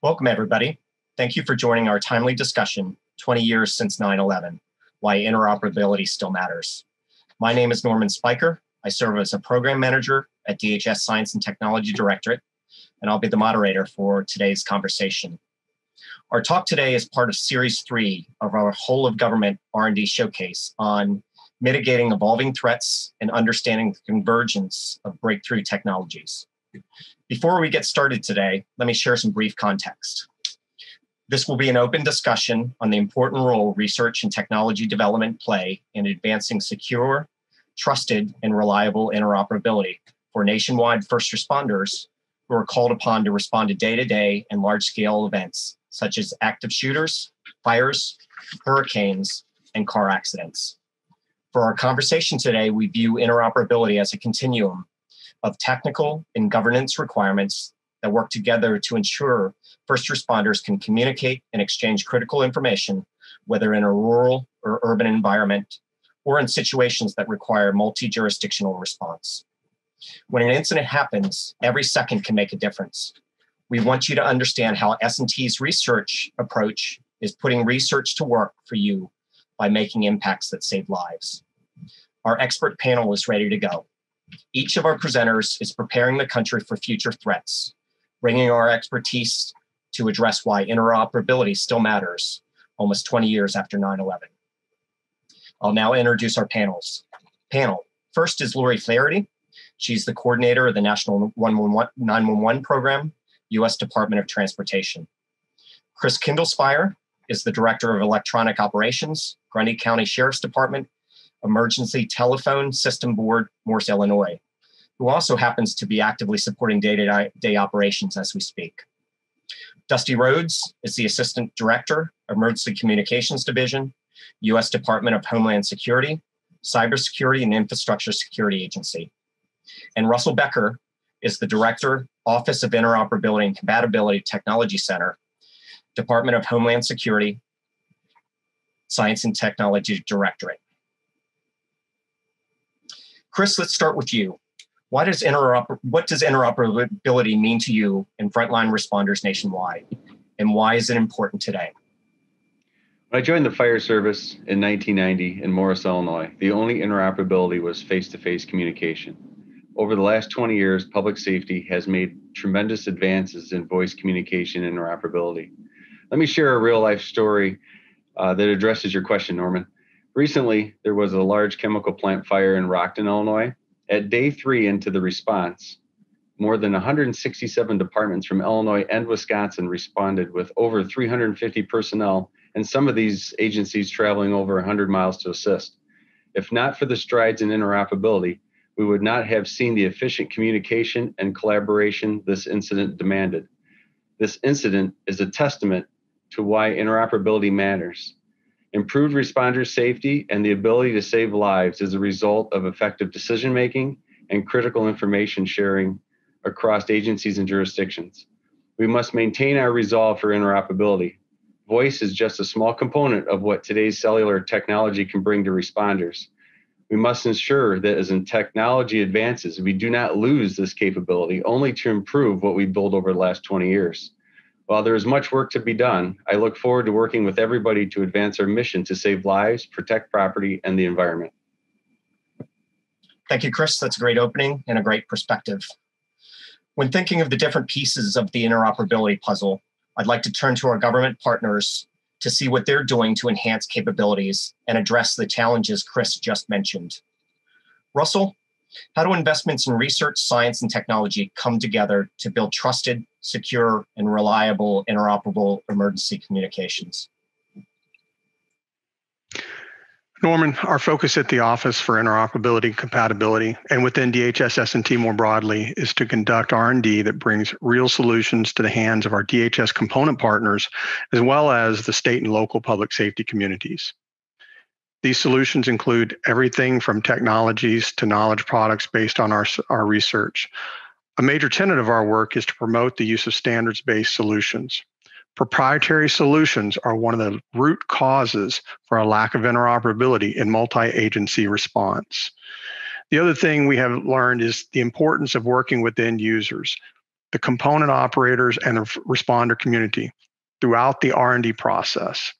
Welcome, everybody. Thank you for joining our timely discussion 20 years since 9 11 Why Interoperability Still Matters. My name is Norman Speicher. I serve as a program manager at DHS Science and Technology Directorate, and I'll be the moderator for today's conversation. Our talk today is part of series three of our whole of government R&D showcase on mitigating evolving threats and understanding the convergence of breakthrough technologies. Before we get started today, let me share some brief context. This will be an open discussion on the important role research and technology development play in advancing secure, trusted, and reliable interoperability for nationwide first responders who are called upon to respond to day to day and large scale events such as active shooters, fires, hurricanes, and car accidents. For our conversation today, we view interoperability as a continuum of technical and governance requirements that work together to ensure first responders can communicate and exchange critical information, whether in a rural or urban environment or in situations that require multi jurisdictional response. When an incident happens, every second can make a difference. We want you to understand how S&T's research approach is putting research to work for you by making impacts that save lives. Our expert panel is ready to go. Each of our presenters is preparing the country for future threats, bringing our expertise to address why interoperability still matters almost 20 years after 9 11. I'll now introduce our panels. Panel first is Laurie Flaherty. She's the coordinator of the National 911 program, U.S. Department of Transportation. Chris Kindelspire is the director of electronic operations, Grundy County Sheriff's Department, Emergency Telephone System Board, Morris, Illinois who also happens to be actively supporting day to day operations as we speak. Dusty Rhoads is the Assistant Director, Emergency Communications Division, U.S. Department of Homeland Security, Cybersecurity and Infrastructure Security Agency. And Russell Becker is the Director, Office of Interoperability and Compatibility Technology Center, Department of Homeland Security, Science and Technology Directorate. Chris, let's start with you. Why does interoper- what does interoperability mean to you and frontline responders nationwide? And why is it important today? When I joined the fire service in 1990 in Morris, Illinois, the only interoperability was face to face communication. Over the last 20 years, public safety has made tremendous advances in voice communication interoperability. Let me share a real life story uh, that addresses your question, Norman. Recently, there was a large chemical plant fire in Rockton, Illinois, at day three into the response, more than 167 departments from Illinois and Wisconsin responded with over 350 personnel, and some of these agencies traveling over 100 miles to assist. If not for the strides in interoperability, we would not have seen the efficient communication and collaboration this incident demanded. This incident is a testament to why interoperability matters. Improved responder safety and the ability to save lives is a result of effective decision making and critical information sharing across agencies and jurisdictions. We must maintain our resolve for interoperability. Voice is just a small component of what today's cellular technology can bring to responders. We must ensure that as technology advances, we do not lose this capability only to improve what we built over the last 20 years. While there is much work to be done, I look forward to working with everybody to advance our mission to save lives, protect property, and the environment. Thank you, Chris. That's a great opening and a great perspective. When thinking of the different pieces of the interoperability puzzle, I'd like to turn to our government partners to see what they're doing to enhance capabilities and address the challenges Chris just mentioned. Russell, how do investments in research, science, and technology come together to build trusted, secure, and reliable interoperable emergency communications? Norman, our focus at the Office for Interoperability and Compatibility and within DHS S&T more broadly is to conduct R&D that brings real solutions to the hands of our DHS component partners as well as the state and local public safety communities. These solutions include everything from technologies to knowledge products based on our, our research. A major tenet of our work is to promote the use of standards based solutions. Proprietary solutions are one of the root causes for a lack of interoperability in multi agency response. The other thing we have learned is the importance of working with end users. the component operators, and the responder community throughout the R&D process.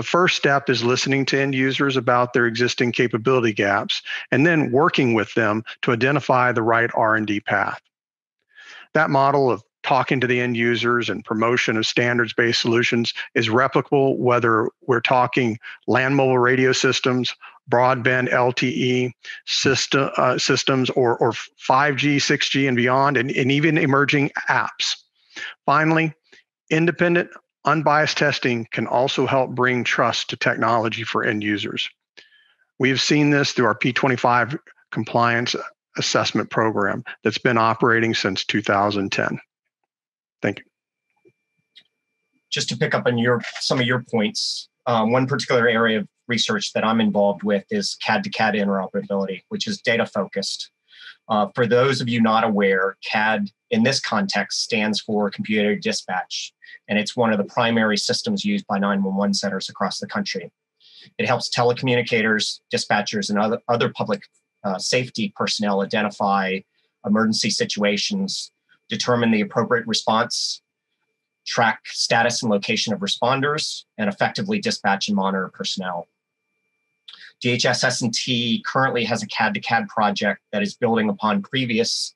The first step is listening to end users about their existing capability gaps and then working with them to identify the right R&D path. That model of talking to the end users and promotion of standards based solutions is replicable whether we're talking land mobile radio systems, broadband LTE system, uh, systems, or, or 5G, 6G, and beyond, and, and even emerging apps. Finally, independent, unbiased testing can also help bring trust to technology for end users. We have seen this through our P25 compliance assessment program that's been operating since 2010. Thank you. Just to pick up on your some of your points, um, one particular area of research that I'm involved with is CAD to CAD interoperability, which is data focused. Uh, for those of you not aware, CAD in this context stands for computer dispatch, and it's one of the primary systems used by 911 centers across the country. It helps telecommunicators, dispatchers, and other, other public uh, safety personnel identify emergency situations determine the appropriate response, track status and location of responders, and effectively dispatch and monitor personnel. DHS S&T currently has a CAD to CAD project that is building upon previous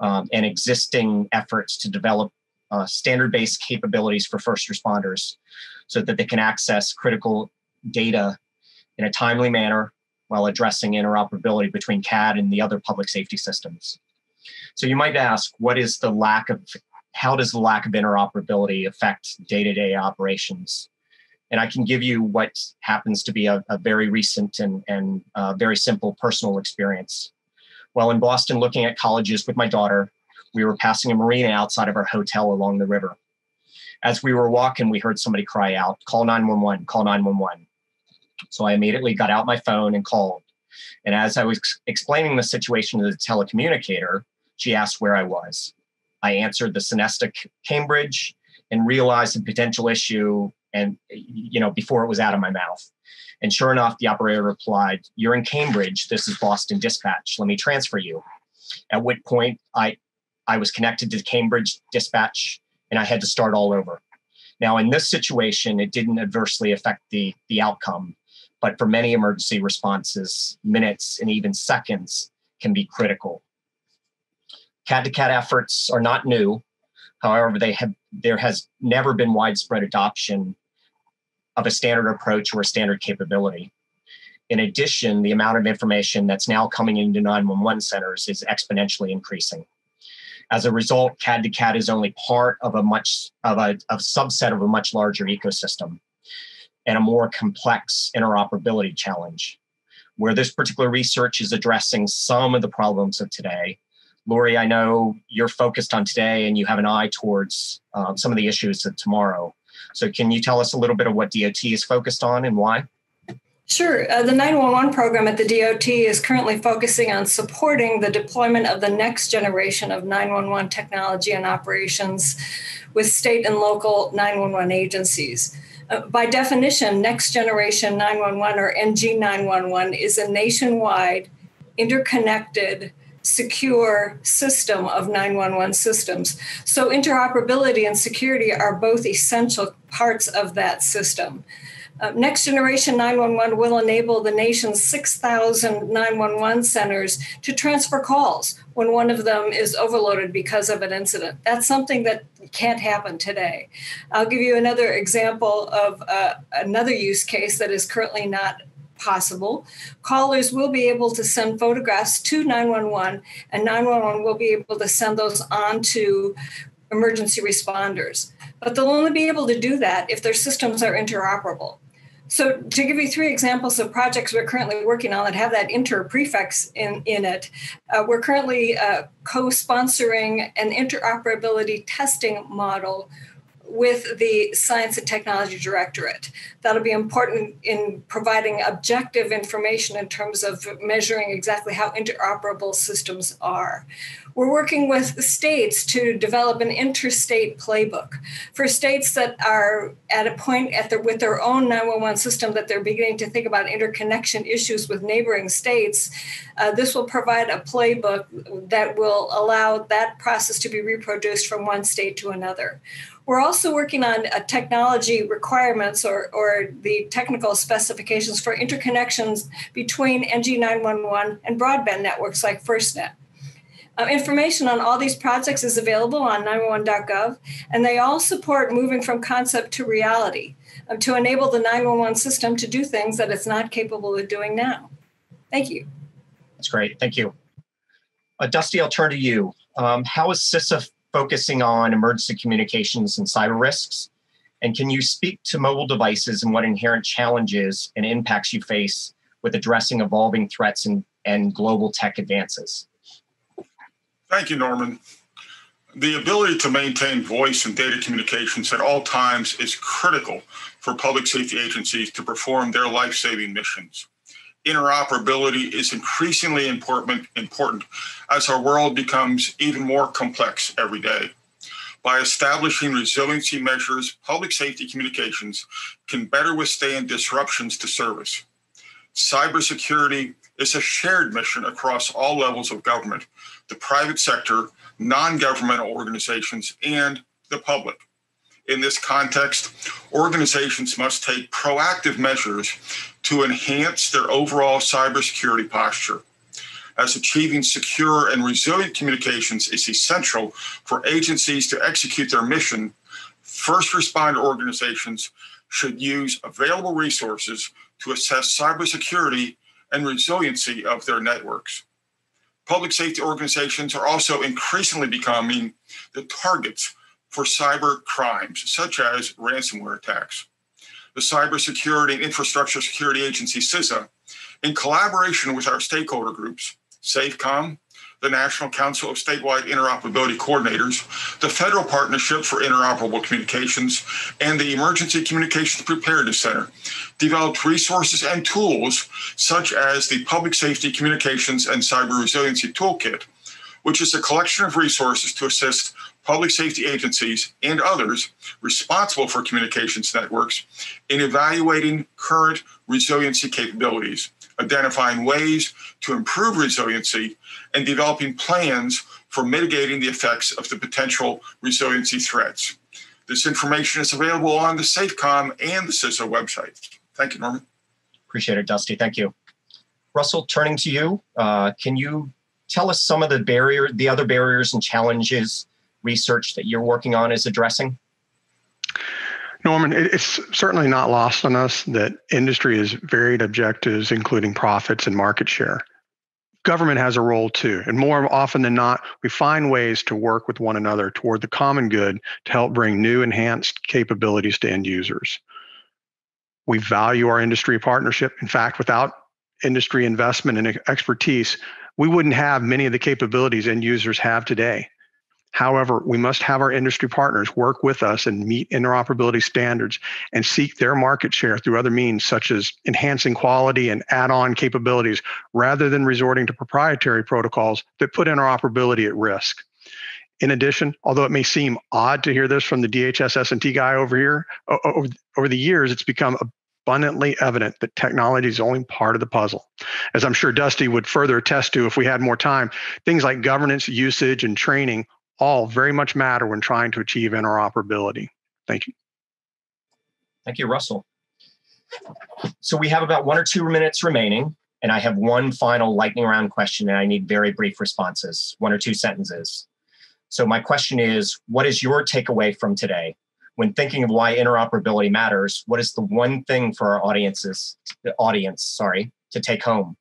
um, and existing efforts to develop uh, standard-based capabilities for first responders so that they can access critical data in a timely manner while addressing interoperability between CAD and the other public safety systems. So you might ask, what is the lack of, how does the lack of interoperability affect day to day operations? And I can give you what happens to be a, a very recent and, and uh, very simple personal experience. While in Boston looking at colleges with my daughter, we were passing a marina outside of our hotel along the river. As we were walking, we heard somebody cry out, call 911, call 911. So I immediately got out my phone and called. And as I was explaining the situation to the telecommunicator, she asked where I was. I answered the Sonesta Cambridge and realized the potential issue and you know before it was out of my mouth. And sure enough, the operator replied, "You're in Cambridge. This is Boston Dispatch. Let me transfer you." At which point I I was connected to Cambridge Dispatch and I had to start all over. Now, in this situation, it didn't adversely affect the, the outcome, but for many emergency responses, minutes and even seconds can be critical. CAD to CAD efforts are not new. However, they have there has never been widespread adoption of a standard approach or a standard capability. In addition, the amount of information that's now coming into 911 centers is exponentially increasing. As a result, CAD to CAD is only part of a much of a, subset of a much larger ecosystem and a more complex interoperability challenge. Where this particular research is addressing some of the problems of today, Laurie, I know you're focused on today and you have an eye towards um, some of the issues of tomorrow. So, can you tell us a little bit of what DOT is focused on and why? Sure. Uh, the 911 program at the DOT is currently focusing on supporting the deployment of the next generation of 911 technology and operations with state and local 911 agencies. Uh, by definition, next generation 911 or NG 911 is a nationwide, interconnected, secure system of 911 systems. So, interoperability and security are both essential parts of that system. Uh, Next Generation 911 will enable the nation's 6,000 911 centers to transfer calls when one of them is overloaded because of an incident. That's something that can't happen today. I'll give you another example of uh, another use case that is currently not possible. Callers will be able to send photographs to 911, and 911 will be able to send those on to emergency responders. But they'll only be able to do that if their systems are interoperable. So, to give you three examples of projects we're currently working on that have that inter prefix in, in it, uh, we're currently uh, co sponsoring an interoperability testing model with the Science and Technology Directorate. That'll be important in providing objective information in terms of measuring exactly how interoperable systems are. We're working with states to develop an interstate playbook for states that are at a point at their, with their own 911 system that they're beginning to think about interconnection issues with neighboring states. Uh, this will provide a playbook that will allow that process to be reproduced from one state to another. We're also working on uh, technology requirements or, or the technical specifications for interconnections between NG911 and broadband networks like FirstNet. Uh, information on all these projects is available on 911.gov, and they all support moving from concept to reality um, to enable the 911 system to do things that it's not capable of doing now. Thank you. That's great. Thank you. Uh, Dusty, I'll turn to you. Um, how is CISA focusing on emergency communications and cyber risks? And can you speak to mobile devices and what inherent challenges and impacts you face with addressing evolving threats and, and global tech advances? Thank you, Norman. The ability to maintain voice and data communications at all times is critical for public safety agencies to perform their life saving missions. Interoperability is increasingly important, important as our world becomes even more complex every day. By establishing resiliency measures, public safety communications can better withstand disruptions to service. Cybersecurity is a shared mission across all levels of government, the private sector, non governmental organizations, and the public. In this context, organizations must take proactive measures to enhance their overall cybersecurity posture. As achieving secure and resilient communications is essential for agencies to execute their mission, first responder organizations should use available resources to assess cybersecurity and resiliency of their networks. Public safety organizations are also increasingly becoming the targets for cyber crimes, such as ransomware attacks. The Cybersecurity and Infrastructure Security Agency, CISA, in collaboration with our stakeholder groups, SAFECOM, the National Council of Statewide Interoperability Coordinators, the Federal Partnership for Interoperable Communications, and the Emergency Communications Preparedness Center developed resources and tools such as the Public Safety Communications and Cyber Resiliency Toolkit, which is a collection of resources to assist public safety agencies and others responsible for communications networks in evaluating current resiliency capabilities identifying ways to improve resiliency, and developing plans for mitigating the effects of the potential resiliency threats. This information is available on the SAFECOM and the CISA websites. Thank you, Norman. Appreciate it, Dusty. Thank you. Russell, turning to you, uh, can you tell us some of the barrier, the other barriers and challenges research that you're working on is addressing? Norman, it's certainly not lost on us that industry has varied objectives, including profits and market share. Government has a role too, and more often than not, we find ways to work with one another toward the common good to help bring new enhanced capabilities to end users. We value our industry partnership. In fact, without industry investment and expertise, we wouldn't have many of the capabilities end users have today. However, we must have our industry partners work with us and meet interoperability standards and seek their market share through other means, such as enhancing quality and add on capabilities, rather than resorting to proprietary protocols that put interoperability at risk. In addition, although it may seem odd to hear this from the DHS S&T guy over here, over, over the years, it's become abundantly evident that technology is only part of the puzzle. As I'm sure Dusty would further attest to if we had more time, things like governance, usage, and training all very much matter when trying to achieve interoperability. Thank you. Thank you, Russell. So we have about one or two minutes remaining, and I have one final lightning round question, and I need very brief responses, one or two sentences. So my question is, what is your takeaway from today? When thinking of why interoperability matters, what is the one thing for our audiences, the audience, sorry, to take home?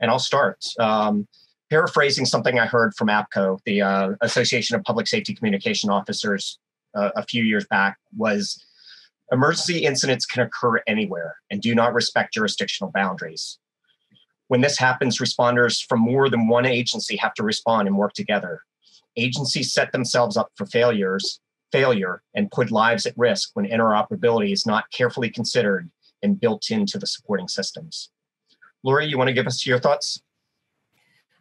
And I'll start. Um, paraphrasing something I heard from APCO, the uh, Association of Public Safety Communication Officers, uh, a few years back, was emergency incidents can occur anywhere and do not respect jurisdictional boundaries. When this happens, responders from more than one agency have to respond and work together. Agencies set themselves up for failures failure and put lives at risk when interoperability is not carefully considered and built into the supporting systems. Laurie, you want to give us your thoughts?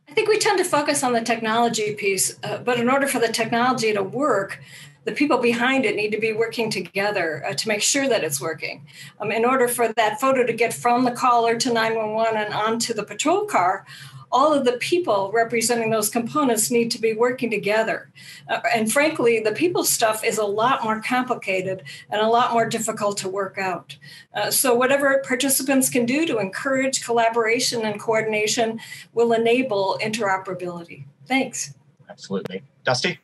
I think we tend to focus on the technology piece, uh, but in order for the technology to work, the people behind it need to be working together uh, to make sure that it's working. Um, in order for that photo to get from the caller to 911 and onto the patrol car, all of the people representing those components need to be working together. Uh, and frankly, the people stuff is a lot more complicated and a lot more difficult to work out. Uh, so, whatever participants can do to encourage collaboration and coordination will enable interoperability. Thanks. Absolutely. Dusty?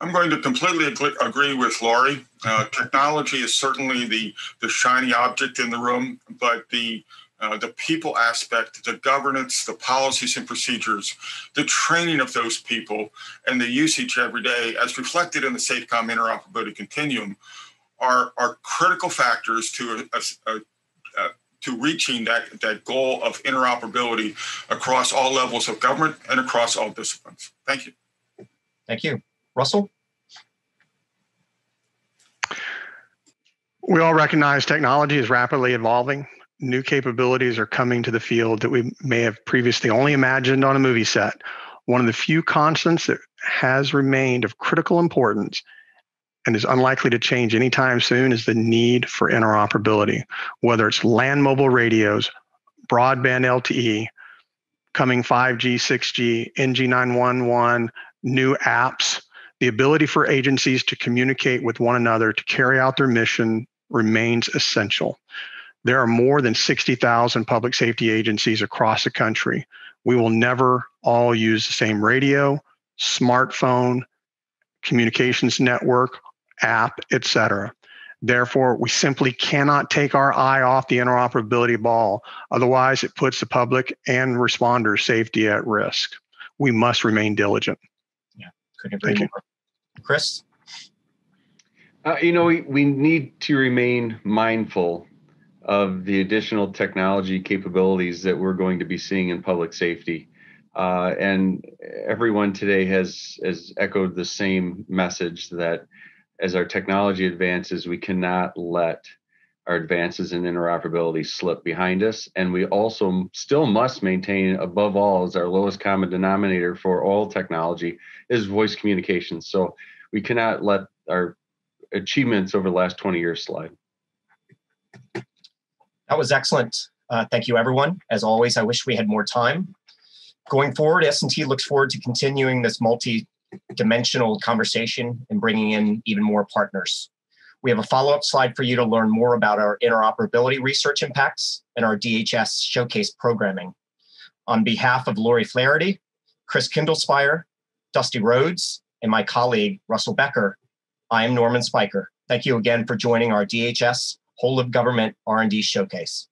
I'm going to completely agree with Laurie. Uh, technology is certainly the, the shiny object in the room, but the uh, the people aspect, the governance, the policies and procedures, the training of those people, and the usage every day, as reflected in the SAFECOM interoperability continuum, are, are critical factors to a, a, a, to reaching that, that goal of interoperability across all levels of government and across all disciplines. Thank you. Thank you. Russell? We all recognize technology is rapidly evolving new capabilities are coming to the field that we may have previously only imagined on a movie set. One of the few constants that has remained of critical importance and is unlikely to change anytime soon is the need for interoperability, whether it's land mobile radios, broadband LTE, coming 5G, 6G, NG911, new apps, the ability for agencies to communicate with one another to carry out their mission remains essential. There are more than 60,000 public safety agencies across the country. We will never all use the same radio, smartphone, communications network, app, etc. Therefore, we simply cannot take our eye off the interoperability ball. Otherwise, it puts the public and responders' safety at risk. We must remain diligent. Yeah, couldn't agree Thank more. You. Chris? Uh, you know, we, we need to remain mindful of the additional technology capabilities that we're going to be seeing in public safety. Uh, and everyone today has has echoed the same message that as our technology advances, we cannot let our advances in interoperability slip behind us. And we also still must maintain, above all, as our lowest common denominator for all technology is voice communication. So we cannot let our achievements over the last 20 years slide. That was excellent. Uh, thank you, everyone. As always, I wish we had more time. Going forward, S&T looks forward to continuing this multi-dimensional conversation and bringing in even more partners. We have a follow-up slide for you to learn more about our interoperability research impacts and our DHS showcase programming. On behalf of Laurie Flaherty, Chris Kindelspire, Dusty Rhoads, and my colleague, Russell Becker, I am Norman Speicher. Thank you again for joining our DHS whole of government R&D showcase.